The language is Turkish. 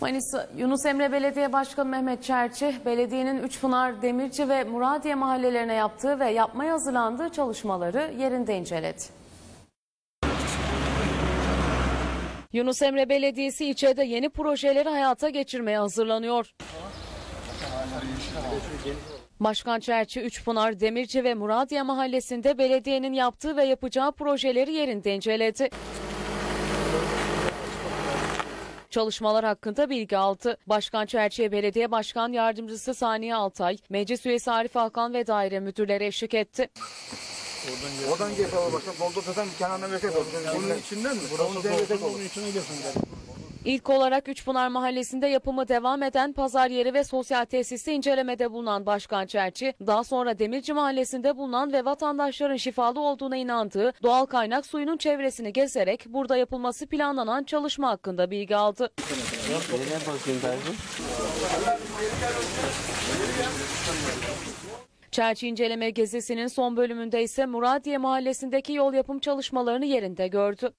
Manisa Yunus Emre Belediye Başkanı Mehmet Çerçi, belediyenin Üçpınar, Demirci ve Muradiye mahallelerine yaptığı ve yapmaya hazırlandığı çalışmaları yerinde inceledi. Yunus Emre Belediyesi ilçede yeni projeleri hayata geçirmeye hazırlanıyor. Başkan Çerçi, Üçpınar, Demirci ve Muradiye mahallesinde belediyenin yaptığı ve yapacağı projeleri yerinde inceledi. Çalışmalar hakkında bilgi aldı. Başkan Çerçi'ye Belediye Başkan Yardımcısı Saniye Altay, Meclis Üyesi Arif Hakan ve daire müdürleri eşlik etti. Oradan geç baba başkan. Doldur zaten kenarına olur. Bunun içinden mi? Bunun üzerine versek olur. İlk olarak Üçpınar Mahallesi'nde yapımı devam eden pazar yeri ve sosyal tesisi incelemede bulunan Başkan Çerçi, daha sonra Demirci Mahallesi'nde bulunan ve vatandaşların şifalı olduğuna inandığı doğal kaynak suyunun çevresini gezerek burada yapılması planlanan çalışma hakkında bilgi aldı. Çerçi inceleme gezisinin son bölümünde ise Muradiye Mahallesi'ndeki yol yapım çalışmalarını yerinde gördü.